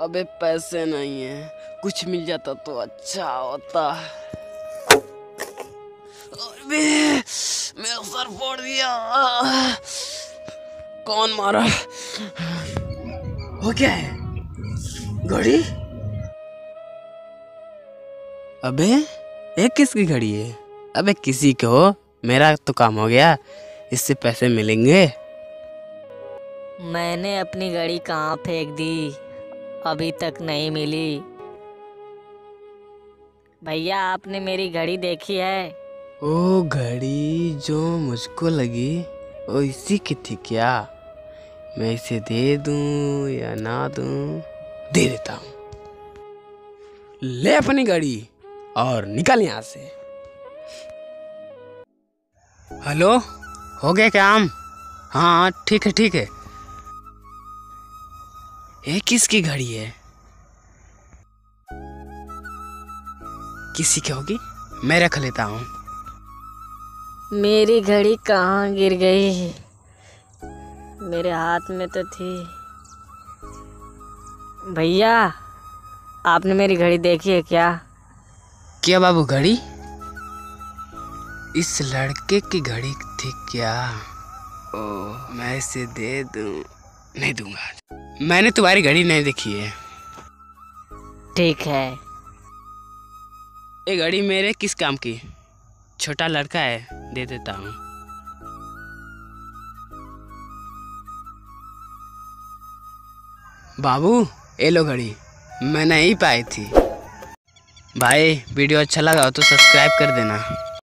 अबे पैसे नहीं है। कुछ मिल जाता तो अच्छा होता। अबे मेरा सर फोड़ दिया। कौन मारा? वो क्या है। घड़ी? अबे, ये किसकी घड़ी है? अबे, किसी को मेरा तो काम हो गया। इससे पैसे मिलेंगे। मैंने अपनी घड़ी कहाँ फेंक दी? अभी तक नहीं मिली। भैया, आपने मेरी घड़ी देखी है? ओ घड़ी जो मुझको लगी वो इसी की थी क्या? मैं इसे दे दूँ या ना दूँ? दे देता हूँ। ले अपनी घड़ी और निकल यहाँ से। हेलो, हो गया काम हाँ ठीक है ठीक है। ये किसकी घड़ी है? किसी की होगी? मैं रख लेता हूँ। मेरी घड़ी कहाँ गिर गई? मेरे हाथ में तो थी। भैया आपने मेरी घड़ी देखी है क्या? क्या बाबू घड़ी? इस लड़के की घड़ी थी क्या? ओ मैं इसे दे दूँ? नहीं दूँगा। मैंने तुम्हारी घड़ी नहीं देखी है। ठीक है। ये घड़ी मेरे किस काम की? छोटा लड़का है दे देता हूँ। बाबू ये लो घड़ी। मैं नहीं पाई थी। भाई वीडियो अच्छा लगा हो तो सब्सक्राइब कर देना।